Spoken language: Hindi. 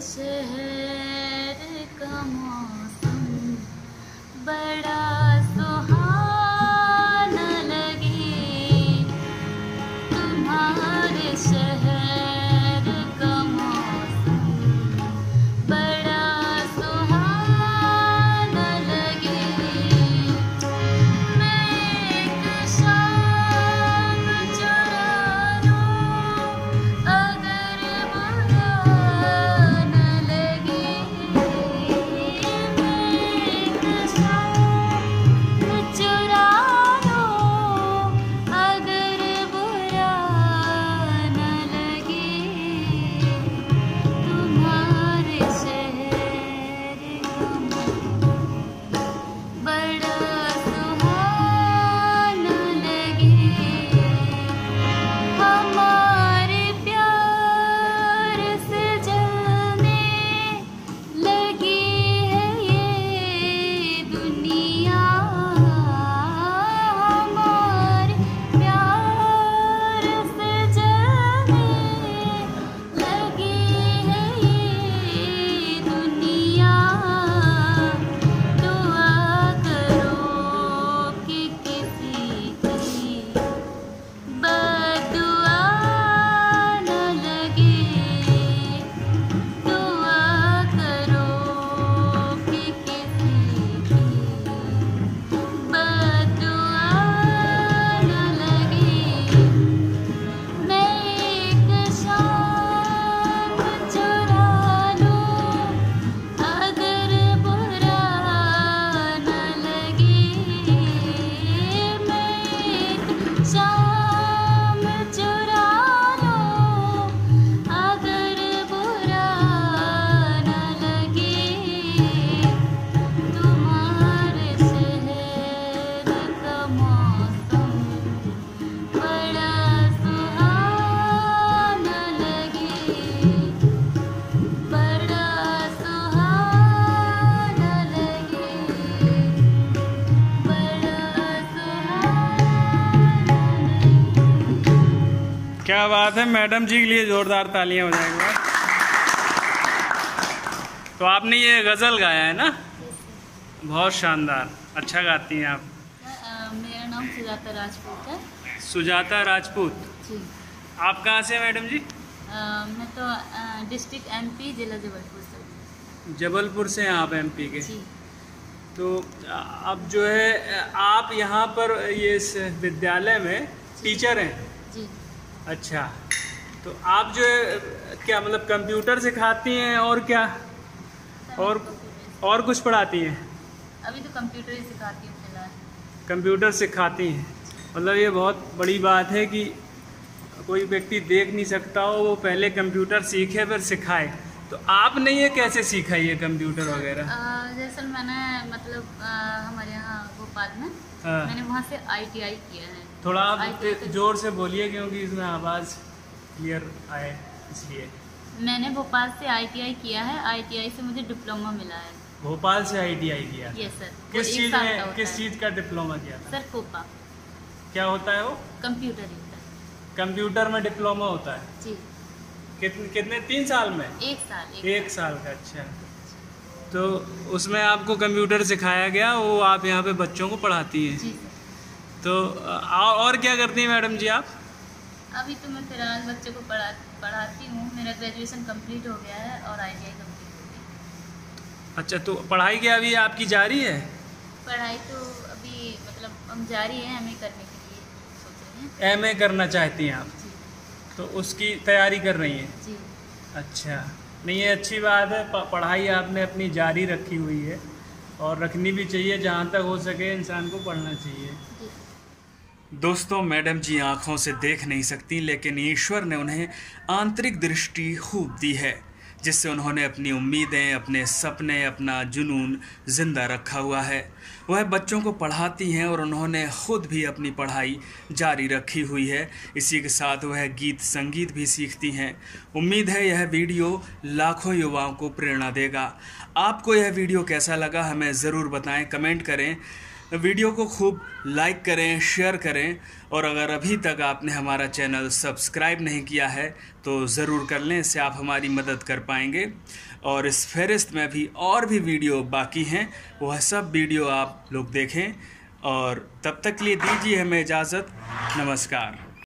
शहर का मौसम बड़ा क्या बात है? मैडम जी के लिए जोरदार तालियाँ हो। जाएँगे तो आपने ये गज़ल गाया है ना? बहुत शानदार। अच्छा गाती हैं आप। अ, मेरा नाम सुजाता राजपूत है। सुजाता राजपूत। जी। आप कहाँ से हैं मैडम जी? अ, मैं तो डिस्ट्रिक्ट एमपी जिला जबलपुर से जबलपुर से हैं आप एमपी के? जी। तो अब जो है आप यहाँ पर ये इस विद्यालय में टीचर हैं? जी। अच्छा। तो आप जो है क्या मतलब कंप्यूटर सिखाती हैं और क्या? और और कुछ पढ़ाती हैं? अभी तो कंप्यूटर ही सिखाती हूँ फ़िलहाल। कंप्यूटर सिखाती हैं। मतलब ये बहुत बड़ी बात है कि कोई व्यक्ति देख नहीं सकता हो वो पहले कंप्यूटर सीखे फिर सिखाए। तो आपने ये कैसे सीखा ये कंप्यूटर वगैरह? जैसे मैंने मतलब अ, हमारे यहाँ भोपाल में हाँ। मैंने वहाँ से आईटीआई किया है। थोड़ा आप ज़ोर से बोलिए क्योंकि इसमें आवाज़ क्लियर आए इसलिए। मैंने भोपाल से आईटीआई किया है। आईटीआई से मुझे डिप्लोमा मिला है। भोपाल से आईटीआई किया। यस सर किस चीज़ का में किस चीज़ का डिप्लोमा किया था? Sir COPA. क्या होता है वो? कंप्यूटर कंप्यूटर में डिप्लोमा होता है। जी। कितने कितने तीन साल में? एक साल एक, एक साल का अच्छा। तो उसमें आपको कंप्यूटर सिखाया गया वो आप यहाँ पे बच्चों को पढ़ाती हैं। तो आ, और क्या करती हैं मैडम जी आप? अभी तो मैं फ़िलहाल बच्चों को पढ़ा पढ़ाती हूँ। मेरा ग्रेजुएशन कंप्लीट हो गया है और आई कंप्लीट हो गई अच्छा तो पढ़ाई क्या अभी आपकी जारी है? पढ़ाई तो अभी मतलब हम जारी है हमें करने के लिए सोच रहे हैं। एमए करना चाहती हैं आप? तो उसकी तैयारी कर रही हैं? जी। अच्छा। नहीं, ये अच्छी बात है। पढ़ाई आपने अपनी जारी रखी हुई है और रखनी भी चाहिए, जहाँ तक हो सके इंसान को पढ़ना चाहिए। दोस्तों, मैडम जी आँखों से देख नहीं सकती, लेकिन ईश्वर ने उन्हें आंतरिक दृष्टि खूब दी है। जिससे उन्होंने अपनी उम्मीदें, अपने सपने, अपना जुनून ज़िंदा रखा हुआ है। वह बच्चों को पढ़ाती हैं और उन्होंने खुद भी अपनी पढ़ाई जारी रखी हुई है। इसी के साथ वह गीत संगीत भी सीखती हैं। उम्मीद है यह वीडियो लाखों युवाओं को प्रेरणा देगा। आपको यह वीडियो कैसा लगा हमें ज़रूर बताएँ, कमेंट करें। वीडियो को खूब लाइक करें, शेयर करें और अगर अभी तक आपने हमारा चैनल सब्सक्राइब नहीं किया है तो ज़रूर कर लें, इससे आप हमारी मदद कर पाएँगे। और इस फहरिस्त में भी और भी वीडियो बाकी हैं, वह सब वीडियो आप लोग देखें। और तब तक लिए दीजिए हमें इजाज़त। नमस्कार।